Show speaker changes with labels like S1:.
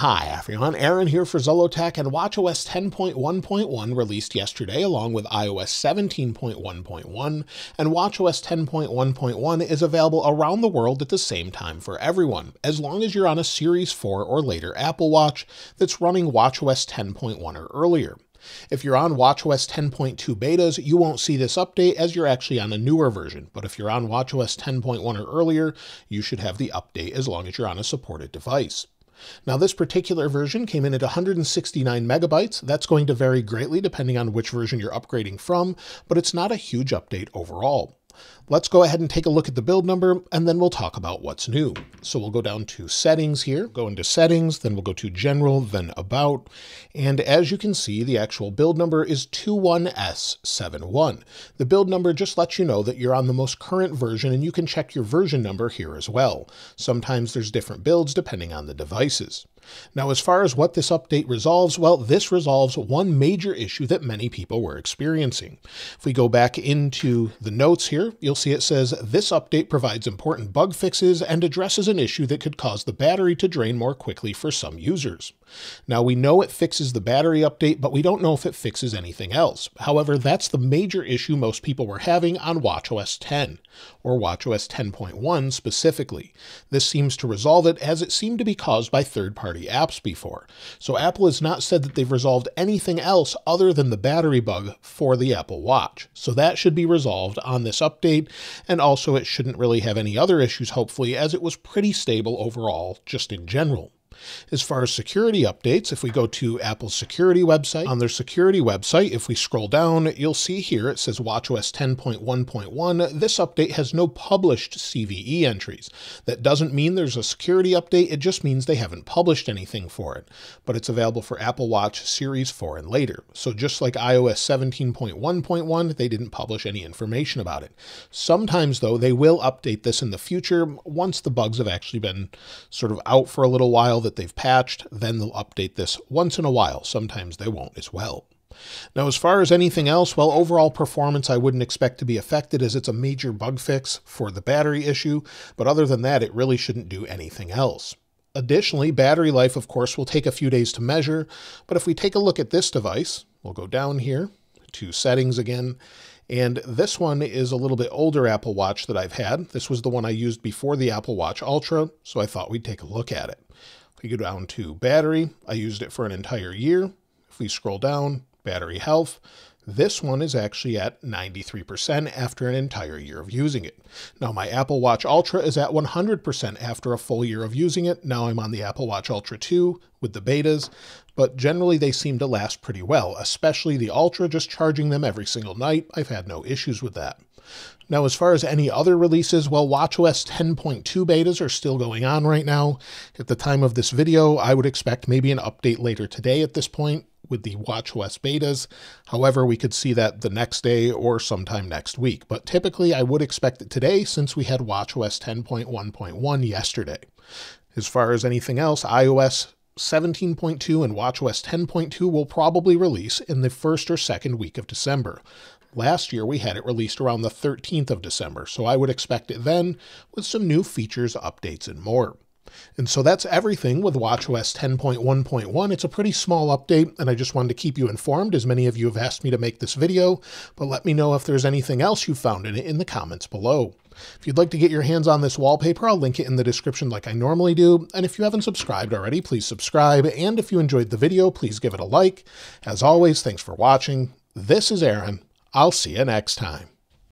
S1: Hi everyone, Aaron here for Zollotech and watchOS 10.1.1 released yesterday along with iOS 17.1.1 and watchOS 10.1.1 is available around the world at the same time for everyone, as long as you're on a Series 4 or later Apple Watch that's running watchOS 10.1 or earlier. If you're on watchOS 10.2 betas, you won't see this update as you're actually on a newer version, but if you're on watchOS 10.1 or earlier, you should have the update as long as you're on a supported device. Now this particular version came in at 169 megabytes. That's going to vary greatly depending on which version you're upgrading from, but it's not a huge update overall. Let's go ahead and take a look at the build number and then we'll talk about what's new. So we'll go down to settings here, go into settings, then we'll go to general, then about. And as you can see, the actual build number is 21S71. The build number just lets you know that you're on the most current version and you can check your version number here as well. Sometimes there's different builds depending on the devices. Now, as far as what this update resolves, well, this resolves one major issue that many people were experiencing. If we go back into the notes here, you'll see it says, this update provides important bug fixes and addresses an issue that could cause the battery to drain more quickly for some users. Now, we know it fixes the battery update, but we don't know if it fixes anything else. However, that's the major issue most people were having on watchOS 10, or watchOS 10.1 specifically. This seems to resolve it as it seemed to be caused by third-party apps before. So Apple has not said that they've resolved anything else other than the battery bug for the Apple Watch. So that should be resolved on this update, and also it shouldn't really have any other issues, hopefully, as it was pretty stable overall, just in general. As far as security updates, if we go to Apple's security website, on their security website, if we scroll down, you'll see here it says WatchOS 10.1.1. This update has no published CVE entries. That doesn't mean there's a security update, it just means they haven't published anything for it. But it's available for Apple Watch Series 4 and later. So just like iOS 17.1.1, they didn't publish any information about it. Sometimes, though, they will update this in the future once the bugs have actually been sort of out for a little while that they've patched, then they'll update this once in a while. Sometimes they won't as well. Now, as far as anything else, well, overall performance I wouldn't expect to be affected as it's a major bug fix for the battery issue, but other than that, it really shouldn't do anything else. Additionally, battery life, of course, will take a few days to measure, but if we take a look at this device, we'll go down here to settings again, and this one is a little bit older Apple Watch that I've had. This was the one I used before the Apple Watch Ultra, so I thought we'd take a look at it. We go down to battery, I used it for an entire year. If we scroll down, battery health, this one is actually at 93% after an entire year of using it. Now my Apple Watch Ultra is at 100% after a full year of using it. Now I'm on the Apple Watch Ultra 2 with the betas, but generally they seem to last pretty well, especially the Ultra, just charging them every single night. I've had no issues with that. Now, as far as any other releases, well, WatchOS 10.2 betas are still going on right now. At the time of this video, I would expect maybe an update later today at this point with the WatchOS betas. However, we could see that the next day or sometime next week. But typically, I would expect it today since we had WatchOS 10.1.1 yesterday. As far as anything else, iOS 17.2 and WatchOS 10.2 will probably release in the first or second week of December. Last year, we had it released around the 13th of December, so I would expect it then with some new features, updates, and more. And so that's everything with WatchOS 10.1.1. It's a pretty small update, and I just wanted to keep you informed, as many of you have asked me to make this video, but let me know if there's anything else you found in it in the comments below. If you'd like to get your hands on this wallpaper, I'll link it in the description like I normally do, and if you haven't subscribed already, please subscribe, and if you enjoyed the video, please give it a like. As always, thanks for watching. This is Aaron. I'll see you next time.